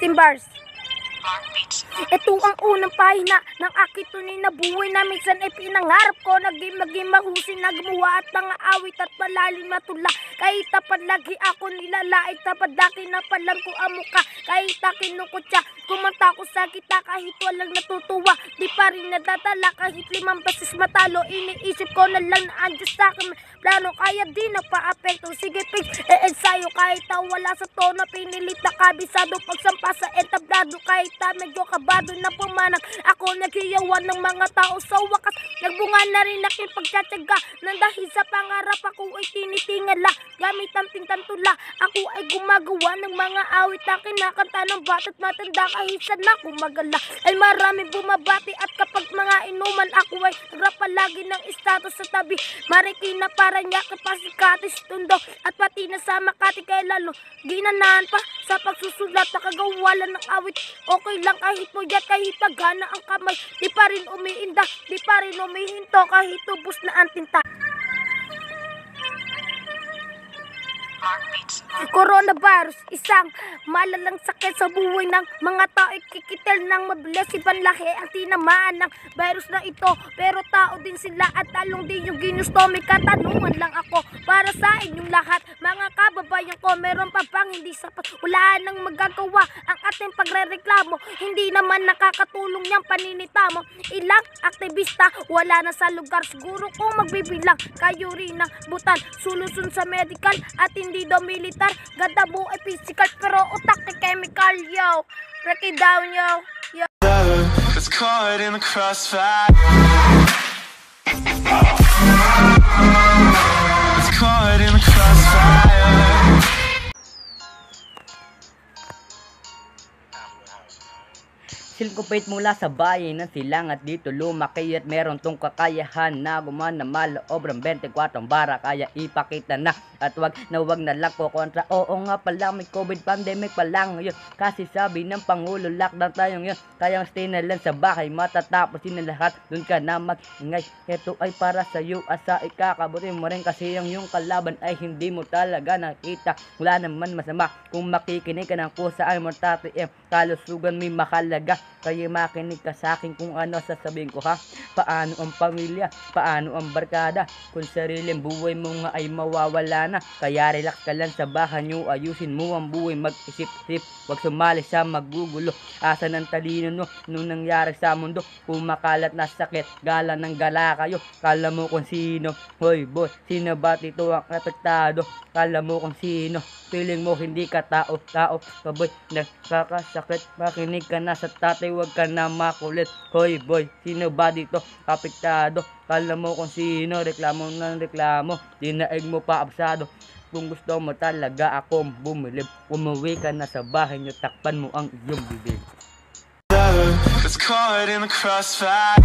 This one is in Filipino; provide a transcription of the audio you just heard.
Timbars. Ito ang unang pahina ng aking tunay na buhay na minsan ay pinangarap ko Naging maging mahusin na at mga awit at malalim na tula. Kahit tapad lagi ako nilalait tapad laki na palang ko ang muka Kahit akin nukot siya kumanta ko sa kita kahit walang natutuwa. Di pa rin nadadala kahit limang beses matalo. Iniisip ko na lang na andyan sa akin. Plano Kaya di nagpa-apekto. Sige pig, e-ensayo. Kahit na wala sa tono Pinilit na kabisado. Pagsampa sa entablado Kahit na medyo kabado na pumanang Ako naghiyawan ng mga tao sa wakas. Nagbunga na rin aking pagtsatsaga. Nang dahil sa pangarap ako ay tinitingala. Gamit ang pintantula Ako ay gumagawa ng mga awit na kinakanta ng bata't matanda Kahit saan ako magala Ay maraming bumabati at kapag mga inuman Ako ay nagrap palagi ng status sa tabi. Marikina para niya kapasikatis tundo. At pati na sa Makati kay lalo Ginanahan pa sa pagsusulat. Nakagawalan ng awit. Okay lang kahit puyat kahit pagana ang kamay. Di pa rin umiinda, di pa rin umihinto Kahit tubos na ang tinta Coronavirus, isang malalang sakit sa buhay ng mga tao. Kikitil ng mabilis ibang lahi ang tinamaan ng virus na ito. Pero tao din sila at talong din yung ginusto may katanungan lang ako para sa inyong lahat. Mga kababayan ko meron pa bang hindi sapat? Wala nang magagawa ang ating pagrereklamo. Hindi naman nakakatulong yung paninita mo ilang aktivista wala na sa lugar. Siguro kung magbibilang kayo rin ng butan. Solusun sa medical at hindi daw militar. Ganda mo ay physical pero utak ay chemical yo. Break it down yo. Yo. It's caught in the crossfire. It's caught in the crossfire. Silkupit mula sa bayan ng silang at dito lumaki at meron tong kakayahan na gumana maloob ng 24 bara. Kaya ipakita na at wag na wag na lang ko kontra. Oo nga pala may covid pandemic pa lang ngayon kasi sabi ng Pangulo lockdown tayo ngayon. Kaya stay na lang sa bahay matatapos yun lahat. Dun ka na magingay. Ito ay para sa iyo asa ikakabuti mo rin. Kasi yung yung kalaban ay hindi mo talaga nakita. Wala naman masama kung makikinig ka ng kusa ay mo tatiim kalusugan may makalaga kaya makinig ka sa akin kung ano sasabihin ko ha? Paano ang pamilya? Paano ang barkada? Kung sariling buhay mo nga ay mawawala kaya relax ka lang sa bahay nyo ayusin mo ang buhay mag-isip-isip. Wag sumali sa magugulo. Asa ng talino no? Nung nangyari sa mundo? Kumakalat na sakit. Gala ng gala kayo. Kala mo kung sino. Hoy boy sino ba dito ang apektado? Kala mo kung sino. Feeling mo hindi ka tao. Tao kaboy nagkakasakit makinig ka na sa tatay. Wag ka na makulit. Hoy boy sino ba dito apektado kala mo kung sino reklamo ng reklamo dinaig mo pa absado kung gusto mo talaga akong bumilib umuwi ka na sa bahay nyo takpan mo ang iyong bibig. It's caught in the crossfire.